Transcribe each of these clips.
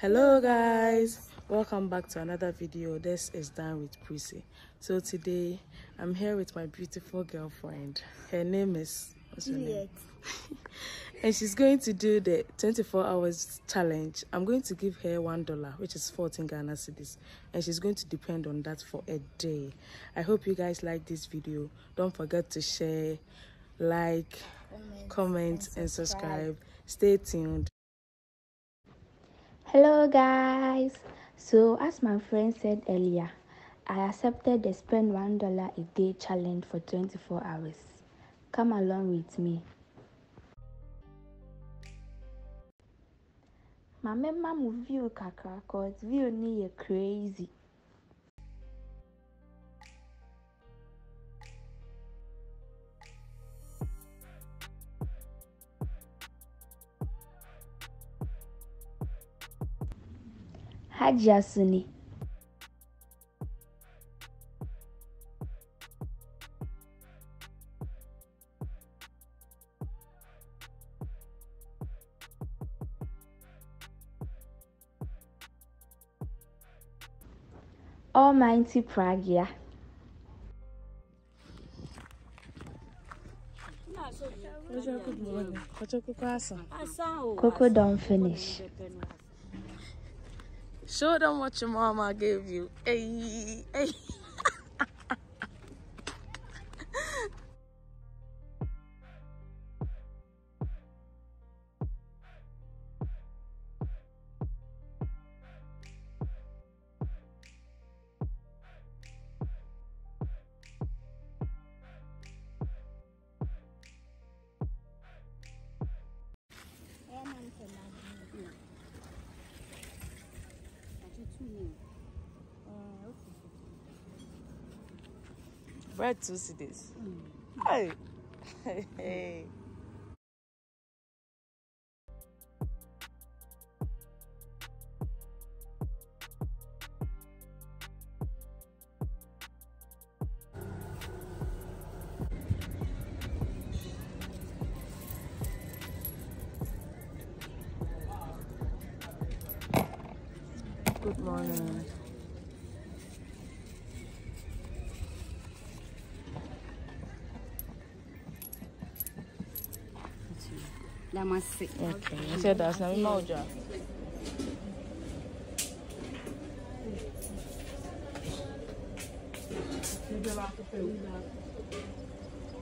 hello guys. Welcome back to another video. This is Dine with Prissy. So today I'm here with my beautiful girlfriend. Her name is what's her name? And she's going to do the 24 hours challenge. I'm going to give her one dollar which is 14 ghana cedis. And she's going to depend on that for a day. I hope you guys like this video. Don't forget to share like comment and subscribe. Stay tuned Hello, guys. So, as my friend said earlier, I accepted the spend one dollar a day challenge for 24 hours. Come along with me. Mama mama view kakra cause view ni ye crazy. Hajiya Suni. Almighty Pragya. Coco don't finish. Show them what your mama gave you. Hey hey bread two cedis hey hey. Hey. Good morning. Damasik. Okey, saya dah asal mau je.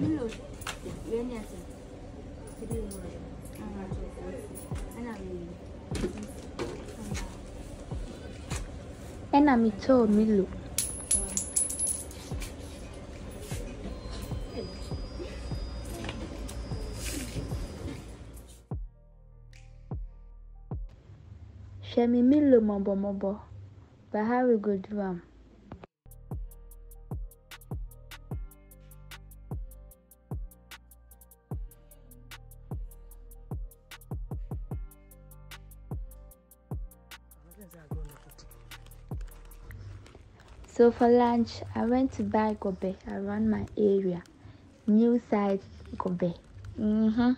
Belum. Dia ni asal. Ena mi to mi look. Me Milo mmɔbɔmmɔbɔ. But how we go do am? So for lunch, I went to buy gobe around my area. New size gobe. Mm-hmm.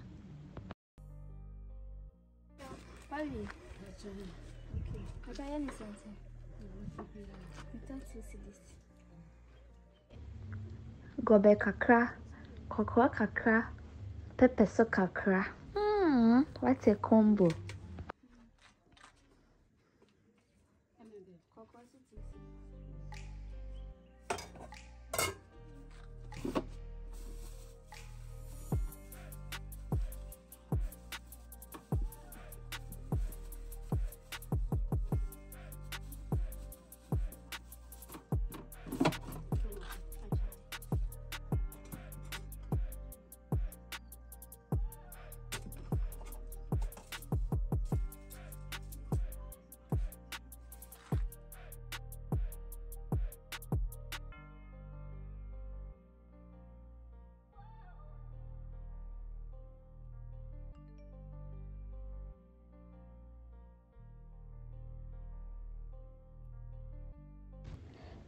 Gobe kakra, kɔkɔɔ kakra, pepper so kakra. Mm, what a combo.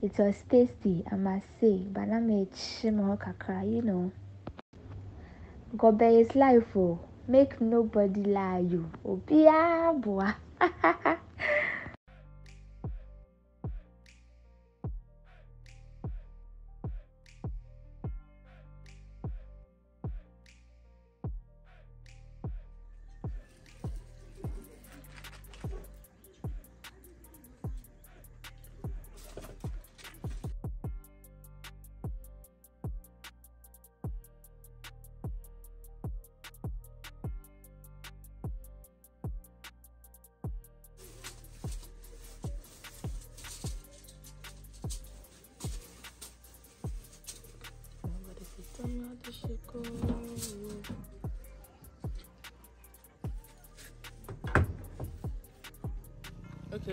It was tasty, I must say, but I made shimo kakra, you know. Gobe is life, oh. Make nobody lie you. Obia boa.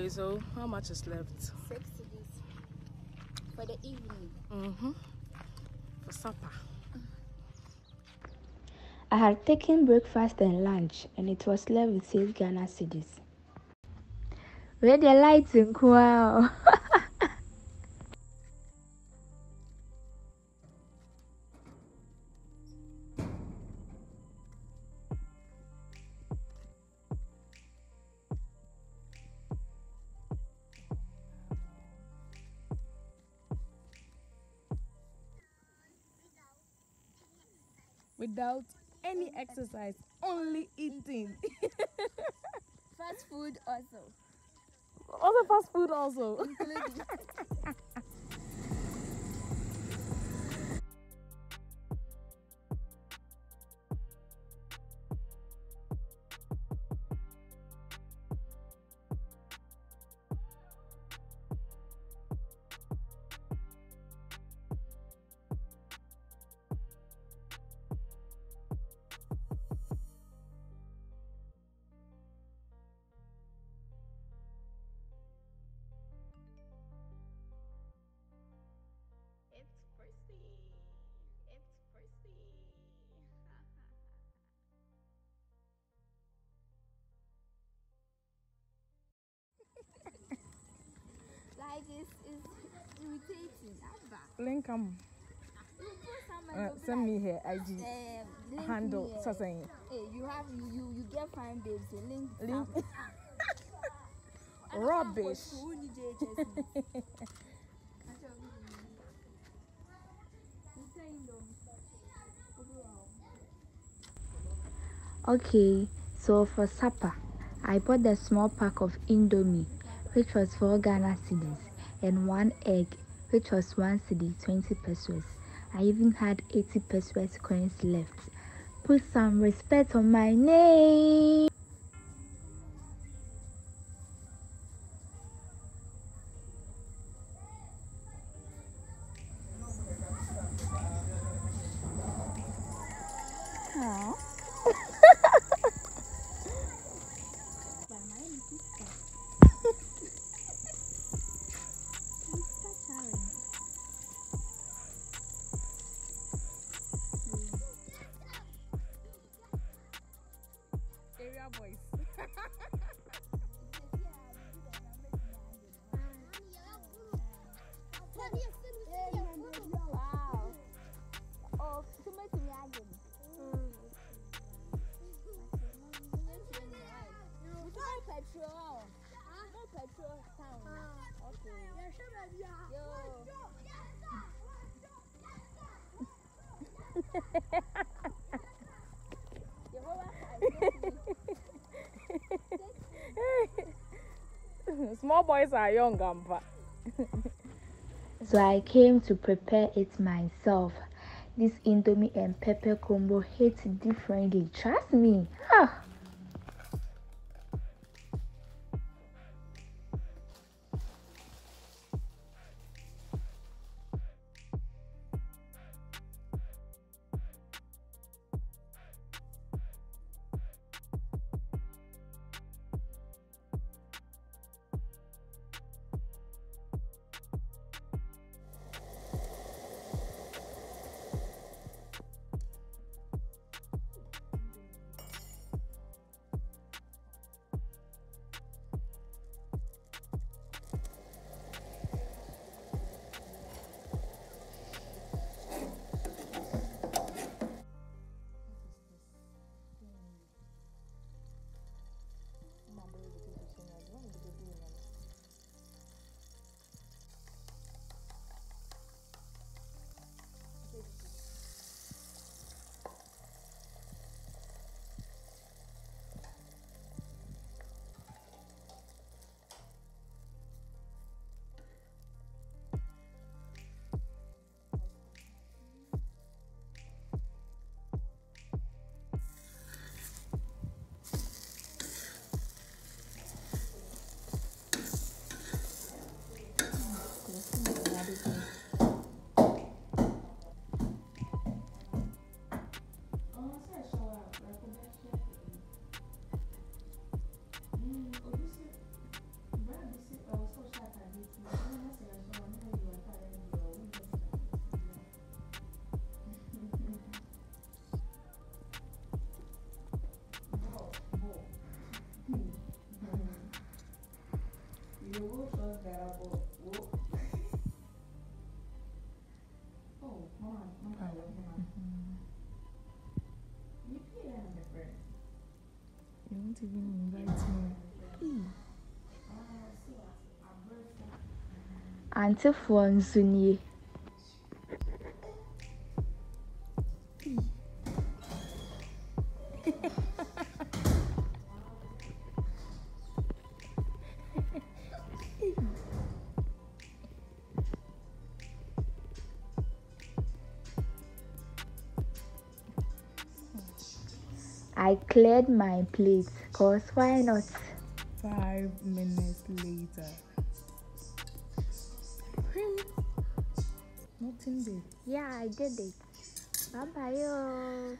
Okay, so how much is left? Six cedis for the evening. Mm-hmm. For supper. I had taken breakfast and lunch, and it was left with six Ghana cedis. Where the lights in wow. Without any exercise, only eating. Fast food also, also fast food also. it's, it's irritating. Abba. Link um, You put some uh, and you'll be send me here IG um, handle me, uh, something. Hey, you have you you, you get fine babes. So link. Link. Rubbish. Who need JHS? Okay, so for supper, I bought a small pack of Indomie, which was 4 Ghana cedis, and one egg, which was 1 cedi, 20 pesos. I even had 80 pesos coins left. Put some respect on my name. Small boys are young, Gampa. So I came to prepare it myself. This indomie and pepper combo hits differently. Trust me. Ah. You won't even invite me. Antefoɔ nso nie. I cleared my plate, cause why not? Five minutes later. Nothing there. Yeah, I did it. Bye bye.